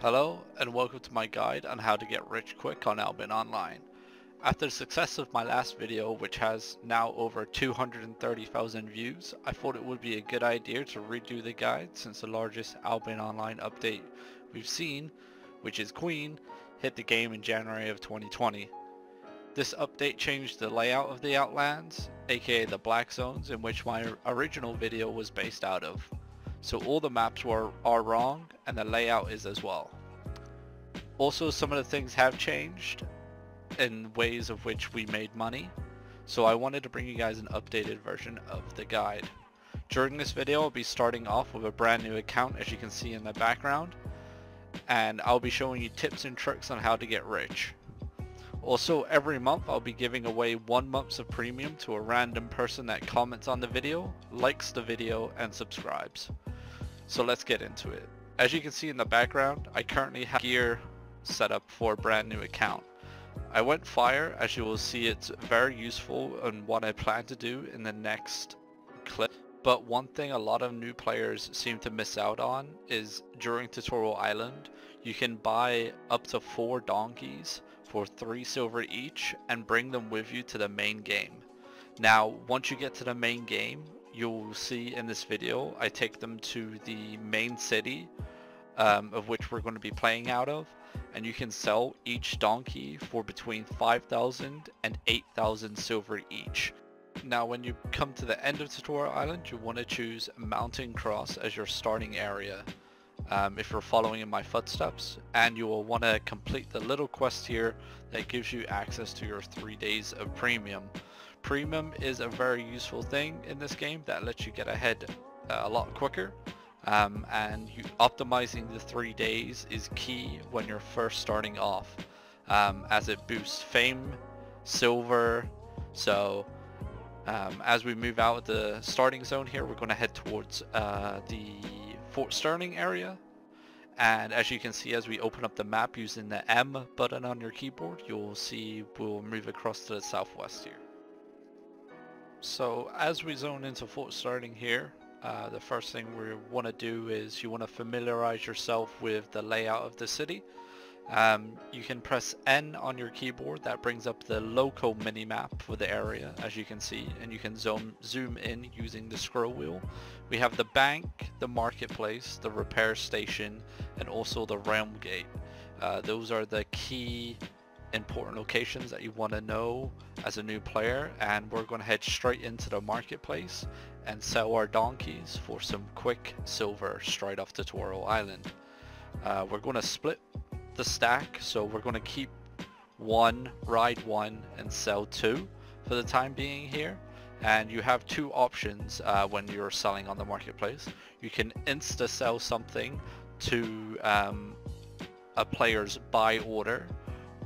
Hello and welcome to my guide on how to get rich quick on Albion Online. After the success of my last video which has now over 230,000 views, I thought it would be a good idea to redo the guide since the largest Albion Online update we've seen, which is Queen, hit the game in January of 2020. This update changed the layout of the Outlands, aka the black zones in which my original video was based out of. So all the maps were are wrong and the layout is as well. Also some of the things have changed in ways of which we made money. So I wanted to bring you guys an updated version of the guide. During this video I'll be starting off with a brand new account as you can see in the background and I'll be showing you tips and tricks on how to get rich. Also, every month I'll be giving away one month of premium to a random person that comments on the video, likes the video, and subscribes. So let's get into it. As you can see in the background, I currently have gear set up for a brand new account. I went fire as you will see it's very useful and what I plan to do in the next clip. But one thing a lot of new players seem to miss out on is during Tutorial Island, you can buy up to four donkeys for 3 silver each and bring them with you to the main game. Now once you get to the main game you'll see in this video I take them to the main city um, of which we're going to be playing out of and you can sell each donkey for between 5,000 and 8,000 silver each. Now when you come to the end of Tutorial Island you want to choose Mountain Cross as your starting area um, if you're following in my footsteps and you will want to complete the little quest here that gives you access to your three days of premium. Premium is a very useful thing in this game that lets you get ahead uh, a lot quicker um, and you, optimizing the three days is key when you're first starting off um, as it boosts fame, silver, so um, as we move out of the starting zone here we're going to head towards uh, the Fort Sterling area. And as you can see, as we open up the map using the M button on your keyboard, you'll see we'll move across to the southwest here. So as we zone into Fort Sterling here, uh, the first thing we want to do is you want to familiarize yourself with the layout of the city. Um, you can press N on your keyboard, that brings up the local minimap for the area as you can see and you can zoom, zoom in using the scroll wheel. We have the bank, the marketplace, the repair station and also the realm gate. Uh, those are the key important locations that you want to know as a new player and we're going to head straight into the marketplace and sell our donkeys for some quick silver straight off Tutorial Island. Uh, we're going to split the stack so we're going to keep one ride one and sell two for the time being here and you have two options uh, when you're selling on the marketplace you can insta sell something to um, a player's buy order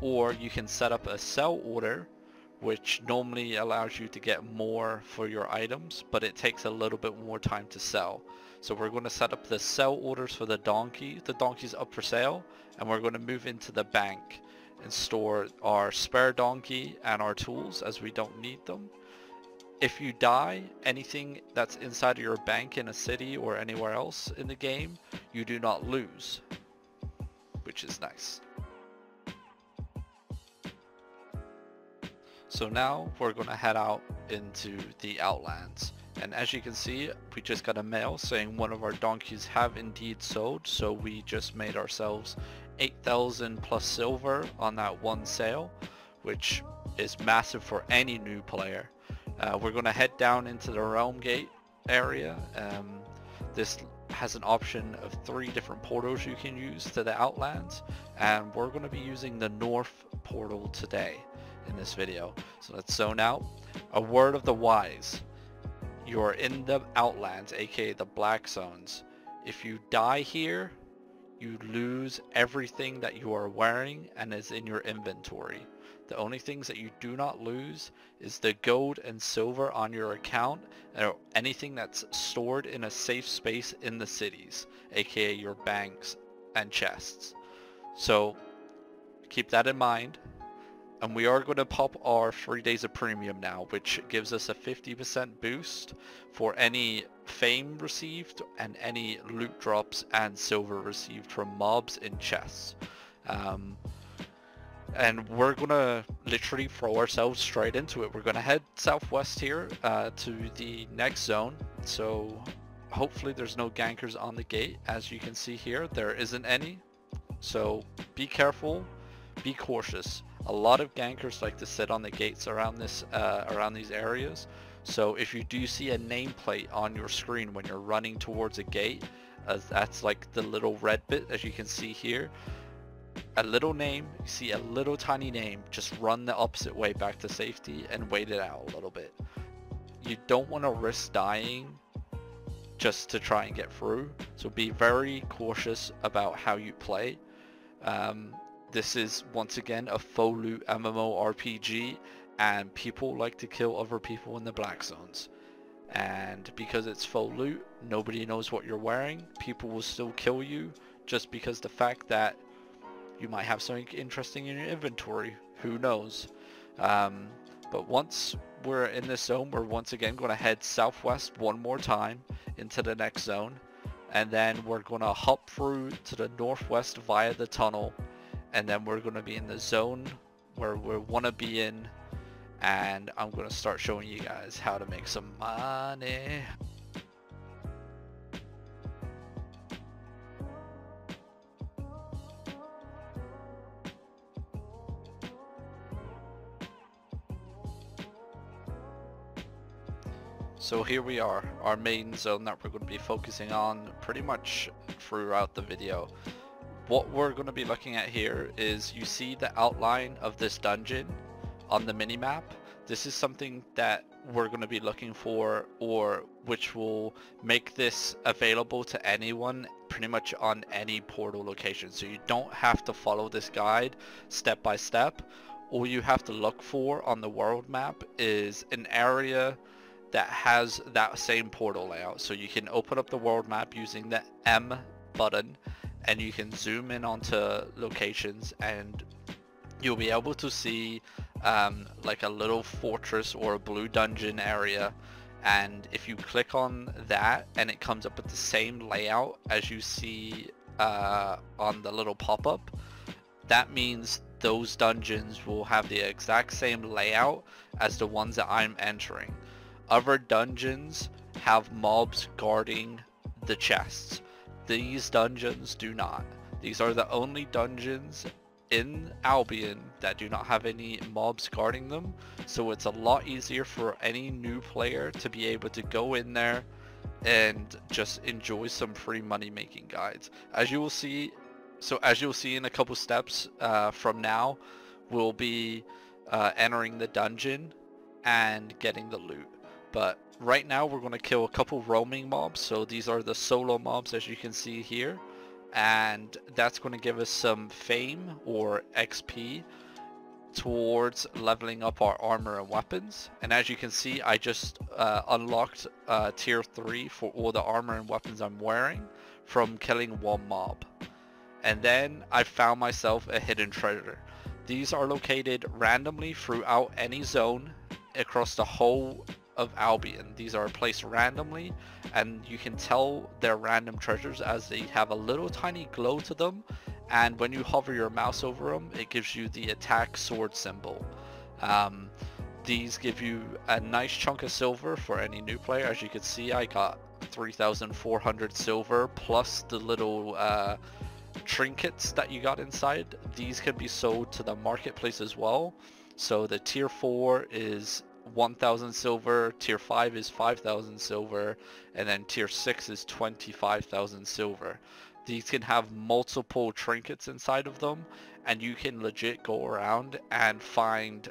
or you can set up a sell order which normally allows you to get more for your items but it takes a little bit more time to sell so we're going to set up the sell orders for the donkey. The donkey's up for sale and we're going to move into the bank and store our spare donkey and our tools as we don't need them. If you die, anything that's inside of your bank in a city or anywhere else in the game, you do not lose, which is nice. So now we're going to head out into the Outlands. And as you can see, we just got a mail saying one of our donkeys have indeed sold. So we just made ourselves 8,000 plus silver on that one sale, which is massive for any new player. Uh, we're going to head down into the Realm Gate area. Um, this has an option of three different portals you can use to the Outlands and we're going to be using the North portal today in this video. So let's zone out. A word of the wise. You are in the Outlands, aka the Black Zones. If you die here, you lose everything that you are wearing and is in your inventory. The only things that you do not lose is the gold and silver on your account or anything that's stored in a safe space in the cities, aka your banks and chests. So keep that in mind and we are going to pop our three days of premium now, which gives us a 50% boost for any fame received and any loot drops and silver received from mobs in chests. Um, and we're gonna literally throw ourselves straight into it. We're gonna head southwest here uh, to the next zone. So hopefully there's no gankers on the gate. As you can see here, there isn't any. So be careful, be cautious. A lot of gankers like to sit on the gates around this uh, around these areas. So if you do see a nameplate on your screen when you're running towards a gate, uh, that's like the little red bit as you can see here. A little name, you see a little tiny name, just run the opposite way back to safety and wait it out a little bit. You don't want to risk dying just to try and get through. So be very cautious about how you play. Um, this is once again a full loot MMORPG and people like to kill other people in the black zones. And because it's full loot, nobody knows what you're wearing. People will still kill you just because the fact that you might have something interesting in your inventory. Who knows? Um, but once we're in this zone, we're once again going to head southwest one more time into the next zone. And then we're going to hop through to the northwest via the tunnel. And then we're going to be in the zone where we want to be in. And I'm going to start showing you guys how to make some money. So here we are, our main zone that we're going to be focusing on pretty much throughout the video. What we're going to be looking at here is you see the outline of this dungeon on the minimap. This is something that we're going to be looking for or which will make this available to anyone pretty much on any portal location. So you don't have to follow this guide step by step. All you have to look for on the world map is an area that has that same portal layout. So you can open up the world map using the M button and you can zoom in onto locations and you'll be able to see um, like a little fortress or a blue dungeon area and if you click on that and it comes up with the same layout as you see uh, on the little pop-up that means those dungeons will have the exact same layout as the ones that I'm entering other dungeons have mobs guarding the chests. These dungeons do not. These are the only dungeons in Albion that do not have any mobs guarding them. So it's a lot easier for any new player to be able to go in there and just enjoy some free money making guides. As you will see, so as you'll see in a couple steps uh, from now, we'll be uh, entering the dungeon and getting the loot. But right now we're going to kill a couple roaming mobs. So these are the solo mobs as you can see here. And that's going to give us some fame or XP towards leveling up our armor and weapons. And as you can see, I just uh, unlocked uh, tier 3 for all the armor and weapons I'm wearing from killing one mob. And then I found myself a hidden treasure. These are located randomly throughout any zone across the whole of Albion. These are placed randomly and you can tell they're random treasures as they have a little tiny glow to them and when you hover your mouse over them it gives you the attack sword symbol. Um, these give you a nice chunk of silver for any new player. As you can see I got 3,400 silver plus the little uh, trinkets that you got inside. These can be sold to the marketplace as well. So the tier 4 is 1000 silver, tier 5 is 5000 silver, and then tier 6 is 25,000 silver. These can have multiple trinkets inside of them, and you can legit go around and find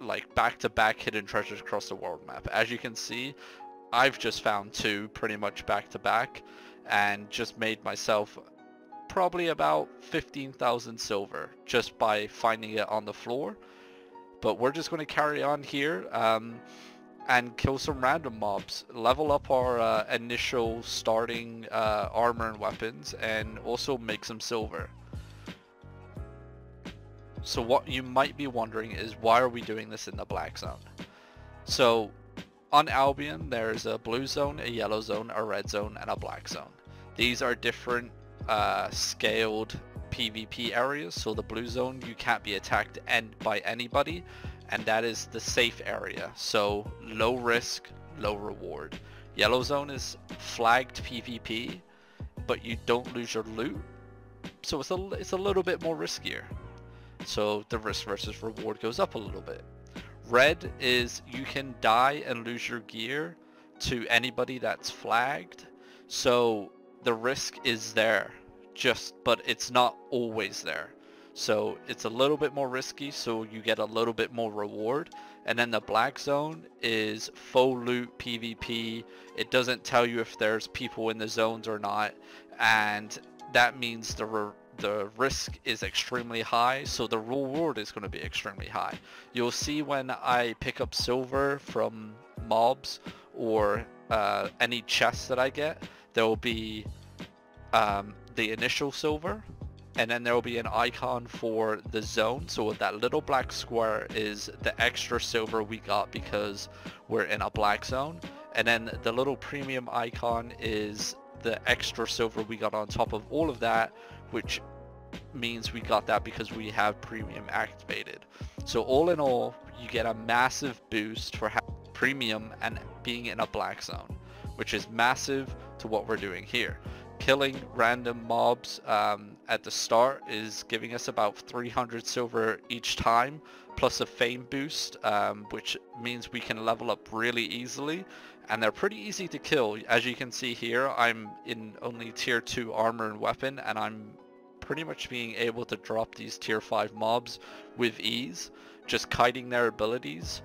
like back-to-back -back hidden treasures across the world map. As you can see, I've just found two pretty much back-to-back, -back, and just made myself probably about 15,000 silver just by finding it on the floor but we're just going to carry on here um, and kill some random mobs, level up our uh, initial starting uh, armor and weapons, and also make some silver. So what you might be wondering is why are we doing this in the black zone? So on Albion, there's a blue zone, a yellow zone, a red zone, and a black zone. These are different uh, scaled PvP areas. So the blue zone, you can't be attacked and by anybody, and that is the safe area. So low risk, low reward. Yellow zone is flagged PvP, but you don't lose your loot. So it's a, it's a little bit more riskier. So the risk versus reward goes up a little bit. Red is you can die and lose your gear to anybody that's flagged. So the risk is there, just but it's not always there. So it's a little bit more risky, so you get a little bit more reward. And then the black zone is full loot PvP. It doesn't tell you if there's people in the zones or not. And that means the the risk is extremely high, so the reward is going to be extremely high. You'll see when I pick up silver from mobs or uh, any chests that I get, there will be um, the initial silver, and then there will be an icon for the zone. So that little black square is the extra silver we got because we're in a black zone. And then the little premium icon is the extra silver we got on top of all of that, which means we got that because we have premium activated. So all in all, you get a massive boost for premium and being in a black zone, which is massive to what we're doing here. Killing random mobs um, at the start is giving us about 300 silver each time, plus a fame boost, um, which means we can level up really easily and they're pretty easy to kill. As you can see here, I'm in only tier 2 armor and weapon, and I'm pretty much being able to drop these tier 5 mobs with ease, just kiting their abilities.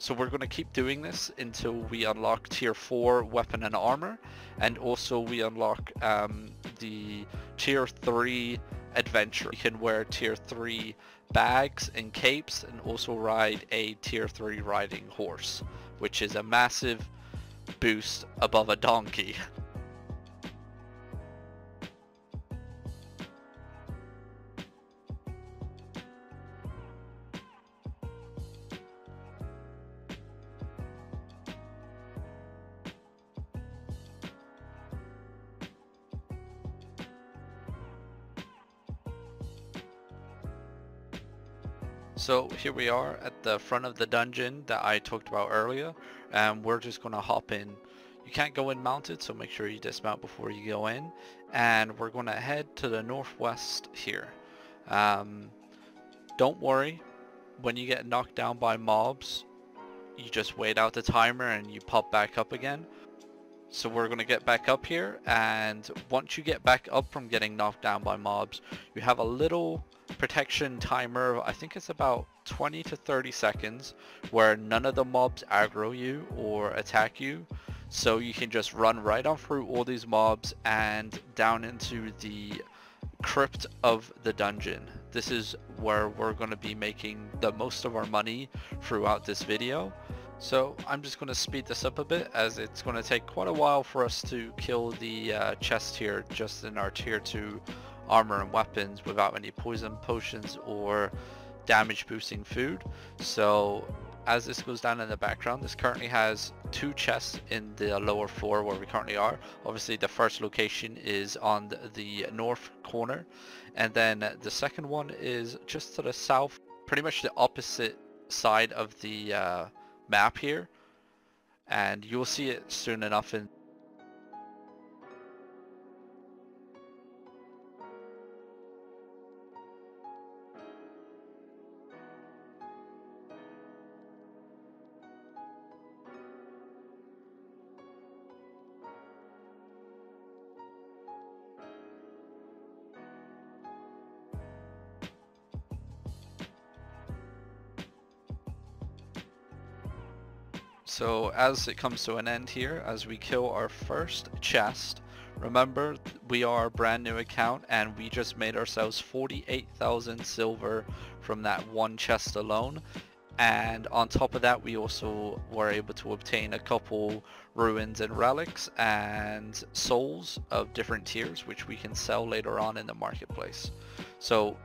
So we're going to keep doing this until we unlock tier 4 weapon and armor and also we unlock um, the tier 3 adventure. You can wear tier 3 bags and capes and also ride a tier 3 riding horse which is a massive boost above a donkey. So here we are at the front of the dungeon that I talked about earlier and we're just going to hop in. You can't go in mounted so make sure you dismount before you go in and we're going to head to the northwest here. Um, don't worry when you get knocked down by mobs you just wait out the timer and you pop back up again. So we're going to get back up here and once you get back up from getting knocked down by mobs you have a little protection timer, I think it's about 20 to 30 seconds where none of the mobs aggro you or attack you. So you can just run right on through all these mobs and down into the crypt of the dungeon. This is where we're going to be making the most of our money throughout this video. So I'm just going to speed this up a bit as it's going to take quite a while for us to kill the uh, chest here just in our tier 2 armor and weapons without any poison potions or damage boosting food. So as this goes down in the background, this currently has two chests in the lower floor where we currently are. Obviously the first location is on the north corner and then the second one is just to the south, pretty much the opposite side of the uh, map here and you'll see it soon enough in So as it comes to an end here, as we kill our first chest, remember we are a brand new account and we just made ourselves 48,000 silver from that one chest alone. And on top of that, we also were able to obtain a couple ruins and relics and souls of different tiers, which we can sell later on in the marketplace. So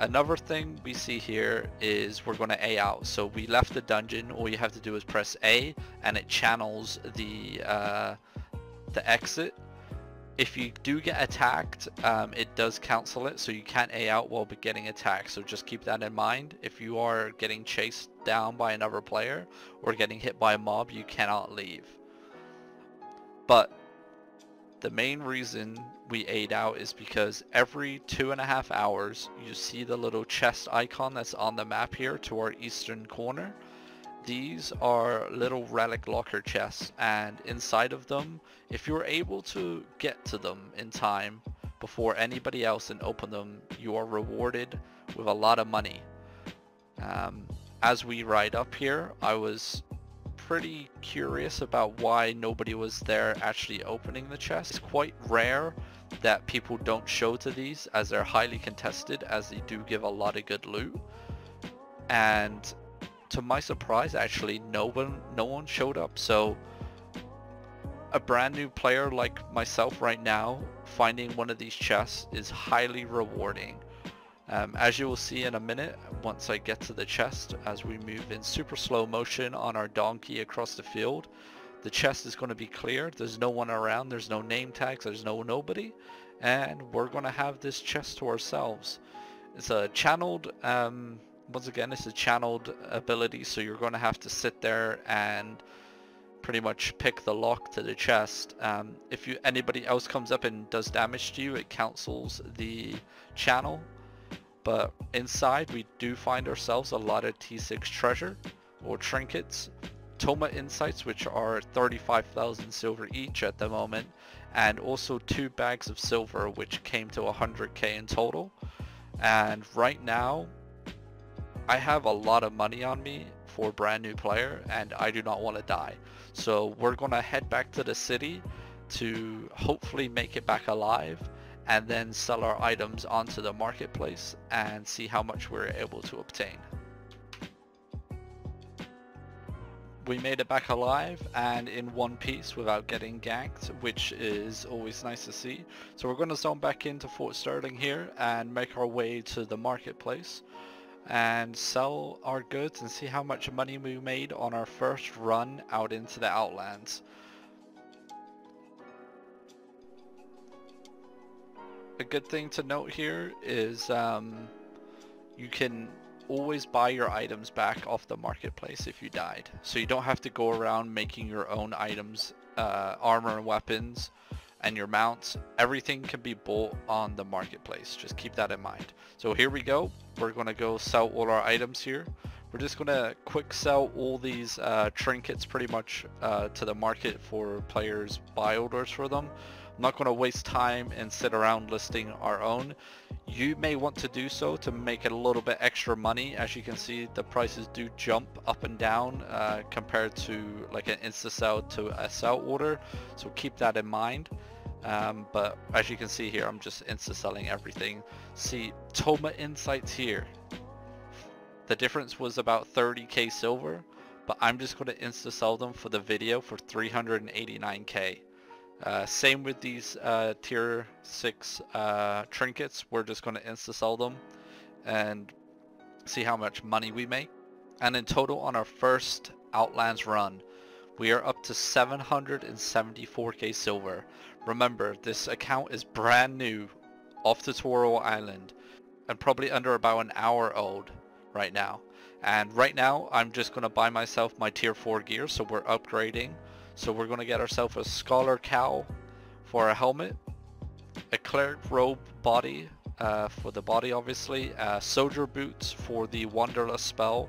Another thing we see here is we're going to A out. So we left the dungeon, all you have to do is press A and it channels the, uh, the exit. If you do get attacked, um, it does cancel it, so you can't A out while getting attacked. So just keep that in mind. If you are getting chased down by another player or getting hit by a mob, you cannot leave. But the main reason we aid out is because every two and a half hours you see the little chest icon that's on the map here to our eastern corner. These are little relic locker chests and inside of them, if you're able to get to them in time before anybody else and open them, you are rewarded with a lot of money. Um, as we ride up here, I was pretty curious about why nobody was there actually opening the chest. It's quite rare that people don't show to these as they're highly contested as they do give a lot of good loot. And to my surprise actually no one no one showed up so a brand new player like myself right now finding one of these chests is highly rewarding um, as you will see in a minute, once I get to the chest, as we move in super slow motion on our donkey across the field, the chest is going to be cleared. There's no one around. There's no name tags. There's no nobody. And we're going to have this chest to ourselves. It's a channeled, um, once again, it's a channeled ability. So you're going to have to sit there and pretty much pick the lock to the chest. Um, if you anybody else comes up and does damage to you, it cancels the channel but inside we do find ourselves a lot of T6 treasure or trinkets, Toma Insights which are 35,000 silver each at the moment, and also two bags of silver which came to 100k in total. And right now, I have a lot of money on me for brand new player and I do not want to die. So we're going to head back to the city to hopefully make it back alive and then sell our items onto the marketplace and see how much we're able to obtain. We made it back alive and in one piece without getting ganked, which is always nice to see. So we're going to zone back into Fort Sterling here and make our way to the marketplace and sell our goods and see how much money we made on our first run out into the Outlands. A good thing to note here is um, you can always buy your items back off the marketplace if you died. So you don't have to go around making your own items, uh, armor and weapons, and your mounts. Everything can be bought on the marketplace. Just keep that in mind. So here we go. We're going to go sell all our items here. We're just going to quick sell all these uh, trinkets pretty much uh, to the market for players buy orders for them. Not going to waste time and sit around listing our own. You may want to do so to make a little bit extra money. As you can see, the prices do jump up and down uh, compared to like an insta-sell to a sell order. So keep that in mind. Um, but as you can see here, I'm just insta-selling everything. See, Toma Insights here. The difference was about 30k silver, but I'm just going to insta-sell them for the video for 389k. Uh, same with these uh, tier 6 uh, trinkets, we're just going to insta-sell them and see how much money we make. And in total on our first Outlands run, we are up to 774k silver. Remember, this account is brand new off the Toro island and probably under about an hour old right now. And right now, I'm just going to buy myself my tier 4 gear, so we're upgrading so we're going to get ourselves a Scholar Cowl for a helmet, a Cleric Robe body uh, for the body obviously, uh, Soldier Boots for the Wanderlust spell,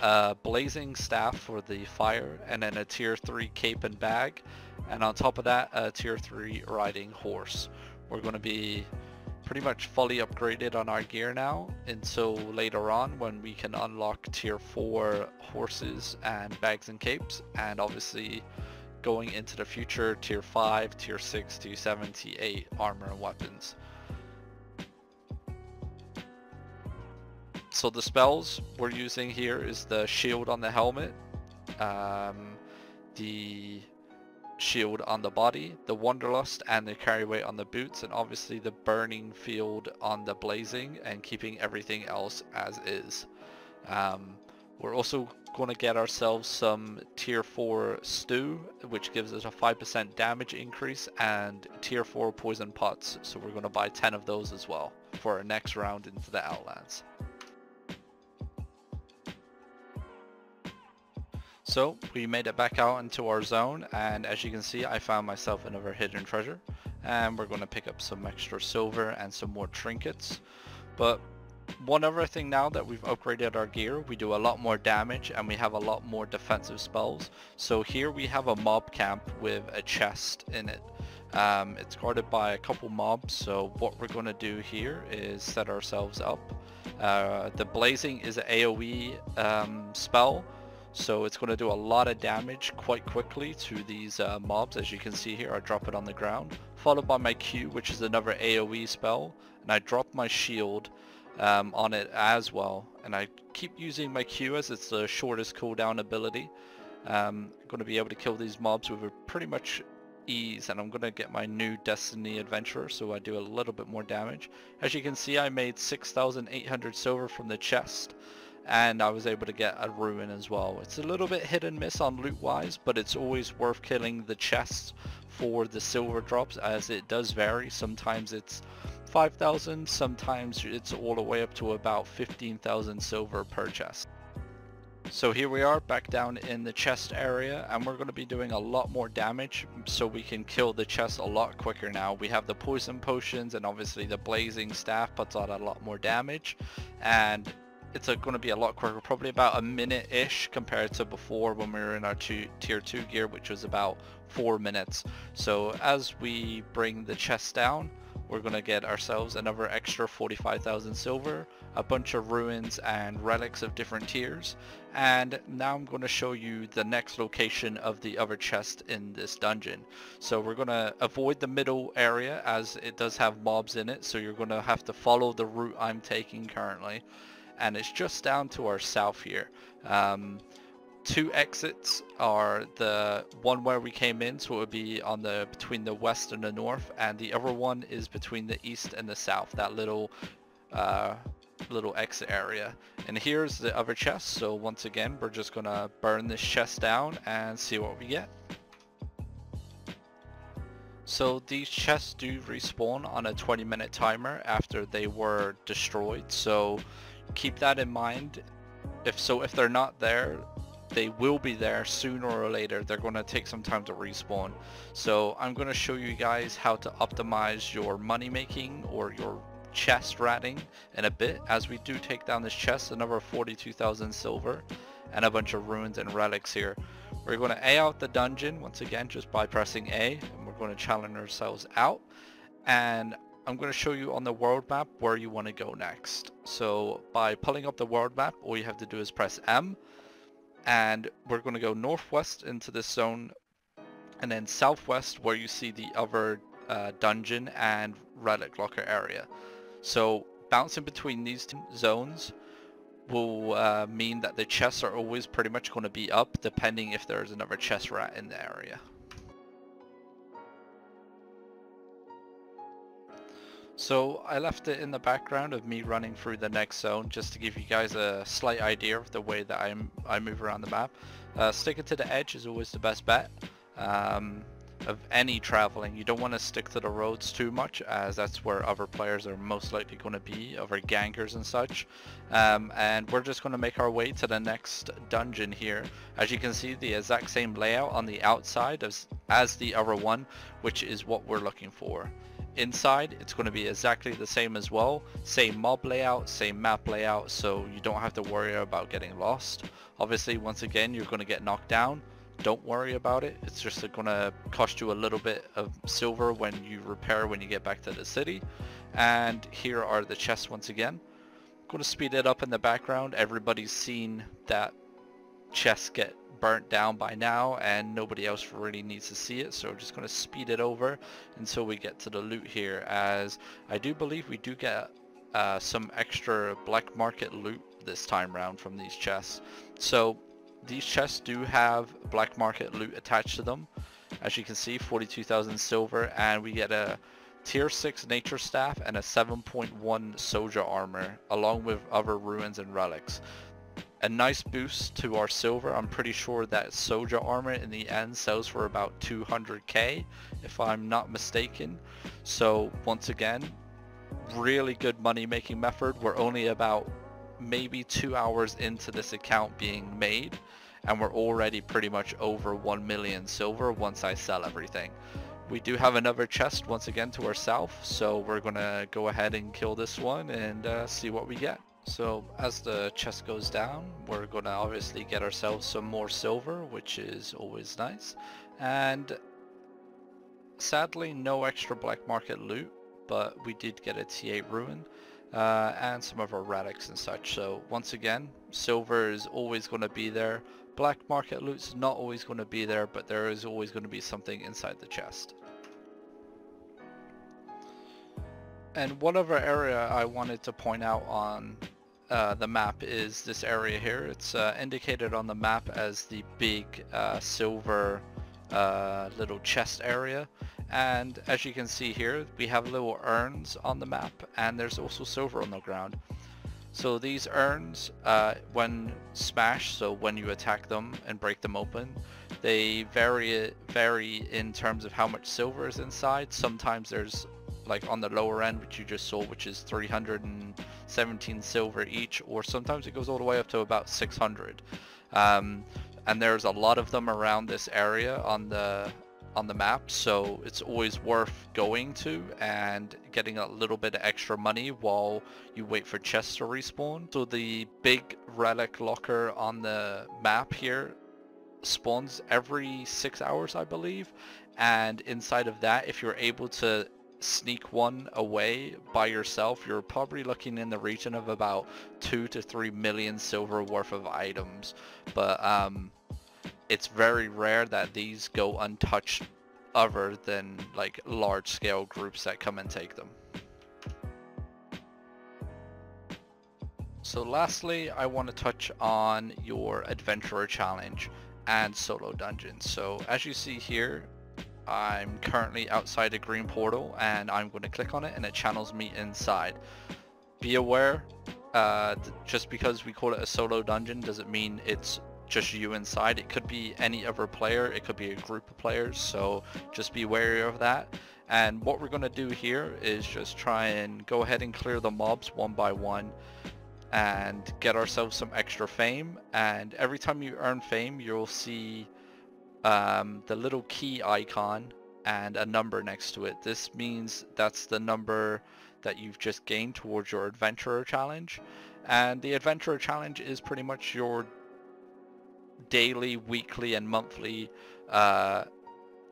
uh, Blazing Staff for the fire, and then a tier 3 cape and bag, and on top of that a tier 3 riding horse. We're going to be pretty much fully upgraded on our gear now until later on when we can unlock tier 4 horses and bags and capes and obviously going into the future, tier 5, tier 6, tier 7, tier 8 armor and weapons. So the spells we're using here is the shield on the helmet, um, the shield on the body, the Wanderlust and the carry weight on the boots, and obviously the burning field on the blazing and keeping everything else as is. Um, we're also going to get ourselves some tier 4 stew which gives us a 5% damage increase and tier 4 poison pots. So we're going to buy 10 of those as well for our next round into the Outlands. So we made it back out into our zone and as you can see I found myself another hidden treasure. And we're going to pick up some extra silver and some more trinkets. But one other thing now that we've upgraded our gear we do a lot more damage and we have a lot more defensive spells. So here we have a mob camp with a chest in it. Um, it's guarded by a couple mobs so what we're going to do here is set ourselves up. Uh, the blazing is an AoE um, spell so it's going to do a lot of damage quite quickly to these uh, mobs. As you can see here I drop it on the ground followed by my Q which is another AoE spell and I drop my shield um, on it as well and I keep using my Q as it's the shortest cooldown ability um, I'm going to be able to kill these mobs with a pretty much ease and I'm going to get my new Destiny Adventurer so I do a little bit more damage. As you can see I made 6,800 silver from the chest and I was able to get a ruin as well. It's a little bit hit and miss on loot wise but it's always worth killing the chests for the silver drops as it does vary. Sometimes it's 5,000, sometimes it's all the way up to about 15,000 silver per chest. So here we are back down in the chest area and we're going to be doing a lot more damage so we can kill the chest a lot quicker now. We have the poison potions and obviously the blazing staff puts out a lot more damage and it's going to be a lot quicker, probably about a minute-ish compared to before when we were in our two, tier 2 gear which was about 4 minutes. So as we bring the chest down we're going to get ourselves another extra 45,000 silver, a bunch of ruins and relics of different tiers, and now I'm going to show you the next location of the other chest in this dungeon. So we're going to avoid the middle area as it does have mobs in it, so you're going to have to follow the route I'm taking currently, and it's just down to our south here. Um, two exits are the one where we came in so it would be on the between the west and the north and the other one is between the east and the south that little uh, little exit area. And here's the other chest so once again we're just gonna burn this chest down and see what we get. So these chests do respawn on a 20 minute timer after they were destroyed so keep that in mind. If so if they're not there they will be there sooner or later. They're going to take some time to respawn. So I'm going to show you guys how to optimize your money making or your chest ratting in a bit as we do take down this chest, another 42,000 silver and a bunch of ruins and relics here. We're going to A out the dungeon once again just by pressing A and we're going to challenge ourselves out and I'm going to show you on the world map where you want to go next. So by pulling up the world map all you have to do is press M and we're going to go northwest into this zone and then southwest where you see the other uh, dungeon and relic locker area. So bouncing between these two zones will uh, mean that the chests are always pretty much going to be up depending if there's another chest rat in the area. So I left it in the background of me running through the next zone just to give you guys a slight idea of the way that I'm, I move around the map. Uh, sticking to the edge is always the best bet um, of any traveling. You don't want to stick to the roads too much as that's where other players are most likely going to be, other gankers and such. Um, and we're just going to make our way to the next dungeon here. As you can see the exact same layout on the outside as, as the other one, which is what we're looking for. Inside, it's going to be exactly the same as well. Same mob layout, same map layout, so you don't have to worry about getting lost. Obviously, once again, you're going to get knocked down. Don't worry about it. It's just going to cost you a little bit of silver when you repair when you get back to the city. And here are the chests once again. I'm going to speed it up in the background. Everybody's seen that chests get burnt down by now and nobody else really needs to see it so just going to speed it over until we get to the loot here as I do believe we do get uh, some extra black market loot this time round from these chests so these chests do have black market loot attached to them As you can see, 42,000 silver, and we get a tier 6 nature staff and a 7.1 soldier armor, along with other ruins and relics. A nice boost to our silver. I'm pretty sure that soldier armor in the end sells for about 200k, if I'm not mistaken. So once again, really good money making method. We're only about maybe two hours into this account being made and we're already pretty much over 1 million silver once I sell everything. We do have another chest once again to our south, so we're gonna go ahead and kill this one and uh, see what we get. So as the chest goes down, we're gonna obviously get ourselves some more silver, which is always nice. And sadly, no extra black market loot, but we did get a T8 ruin uh, and some of our relics and such. So once again, silver is always going to be there. Black market loot's not always going to be there, but there is always going to be something inside the chest. And one other area I wanted to point out on uh, the map is this area here. It's uh, indicated on the map as the big uh, silver uh, little chest area. And as you can see here we have little urns on the map and there's also silver on the ground. So these urns uh, when smashed so when you attack them and break them open they vary vary in terms of how much silver is inside. Sometimes there's like on the lower end which you just saw which is 317 silver each or sometimes it goes all the way up to about 600 um, and there's a lot of them around this area on the on the map so it's always worth going to and getting a little bit of extra money while you wait for chests to respawn. So the big relic locker on the map here spawns every six hours I believe and inside of that if you're able to sneak one away by yourself you're probably looking in the region of about two to three million silver worth of items but um it's very rare that these go untouched other than like large scale groups that come and take them. So lastly, I want to touch on your Adventurer Challenge and Solo Dungeons. So as you see here, I'm currently outside a green portal and I'm going to click on it and it channels me inside. Be aware, uh, just because we call it a solo dungeon doesn't mean it's just you inside. It could be any other player. It could be a group of players. So just be wary of that. And what we're going to do here is just try and go ahead and clear the mobs one by one and get ourselves some extra fame. And every time you earn fame, you'll see um, the little key icon and a number next to it. This means that's the number that you've just gained towards your adventurer challenge. And the adventurer challenge is pretty much your daily, weekly, and monthly uh,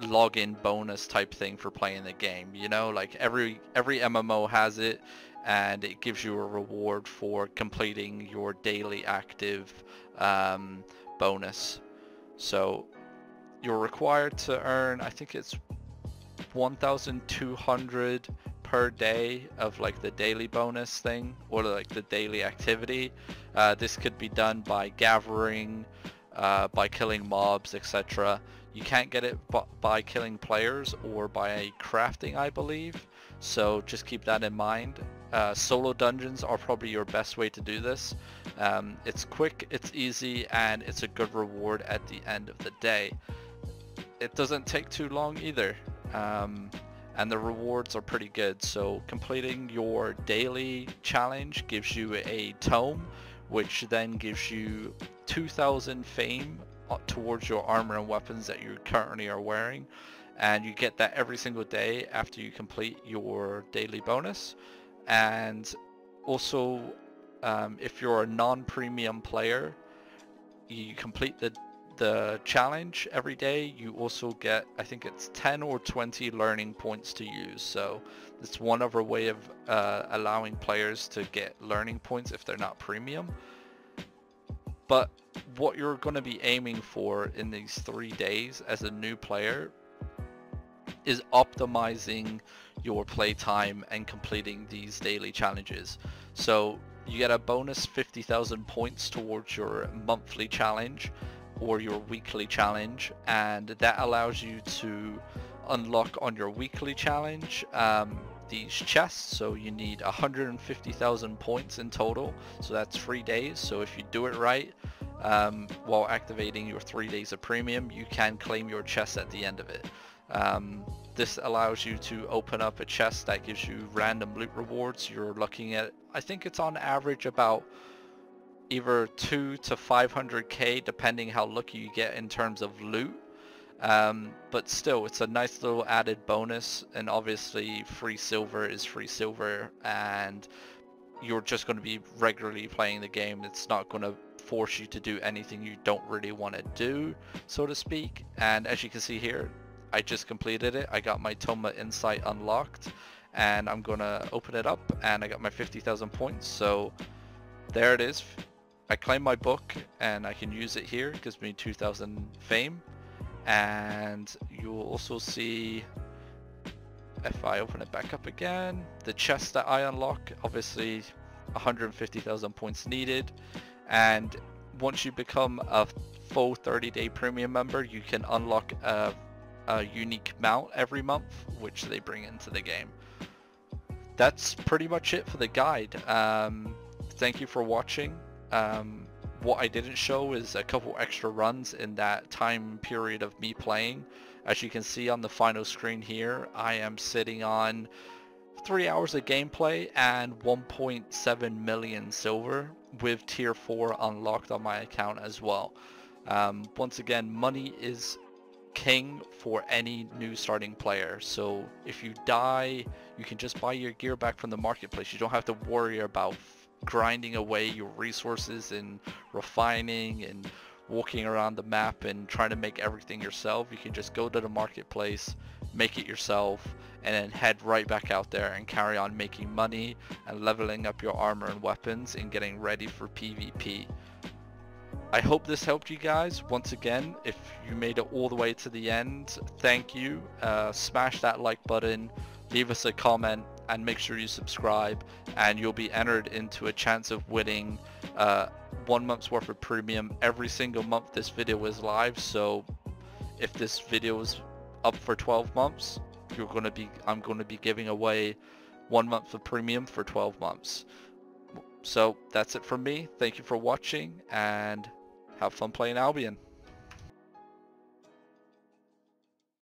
login bonus type thing for playing the game. You know, like every every MMO has it, and it gives you a reward for completing your daily active um, bonus. So you're required to earn, I think it's 1,200 per day of like the daily bonus thing or like the daily activity. Uh, this could be done by gathering uh, by killing mobs, etc. You can't get it by killing players or by crafting, I believe. So just keep that in mind. Uh, solo dungeons are probably your best way to do this. Um, it's quick, it's easy, and it's a good reward at the end of the day. It doesn't take too long either. Um, and the rewards are pretty good. So completing your daily challenge gives you a tome, which then gives you 2000 fame uh, towards your armor and weapons that you currently are wearing and you get that every single day after you complete your daily bonus and also um, if you're a non-premium player you complete the the challenge every day you also get I think it's 10 or 20 learning points to use so it's one other way of uh, allowing players to get learning points if they're not premium but what you're going to be aiming for in these three days as a new player is optimizing your playtime and completing these daily challenges. So you get a bonus 50,000 points towards your monthly challenge or your weekly challenge and that allows you to unlock on your weekly challenge um, these chests. So you need 150,000 points in total. So that's three days. So if you do it right um, while activating your three days of premium you can claim your chest at the end of it. Um, this allows you to open up a chest that gives you random loot rewards. You're looking at I think it's on average about either 2 to 500k depending how lucky you get in terms of loot um, but still, it's a nice little added bonus, and obviously free silver is free silver, and you're just going to be regularly playing the game. It's not going to force you to do anything you don't really want to do, so to speak. And as you can see here, I just completed it. I got my Tome of Insight unlocked, and I'm going to open it up, and I got my 50,000 points. So there it is. I claim my book, and I can use it here. It gives me 2,000 fame. And you will also see if I open it back up again the chest that I unlock obviously 150,000 points needed. And once you become a full 30 day premium member you can unlock a, a unique mount every month which they bring into the game. That's pretty much it for the guide. Um, thank you for watching um, what I didn't show is a couple extra runs in that time period of me playing. As you can see on the final screen here, I am sitting on 3 hours of gameplay and 1.7 million silver with tier 4 unlocked on my account as well. Um, once again, money is king for any new starting player. So if you die, you can just buy your gear back from the marketplace. You don't have to worry about grinding away your resources and refining and walking around the map and trying to make everything yourself. You can just go to the marketplace, make it yourself, and then head right back out there and carry on making money and leveling up your armor and weapons and getting ready for PvP. I hope this helped you guys. Once again, if you made it all the way to the end, thank you. Uh, smash that like button, leave us a comment, and make sure you subscribe and you'll be entered into a chance of winning uh, one month's worth of premium every single month this video is live. So if this video is up for 12 months you're going to be I'm going to be giving away one month of premium for 12 months. So that's it from me. Thank you for watching and have fun playing Albion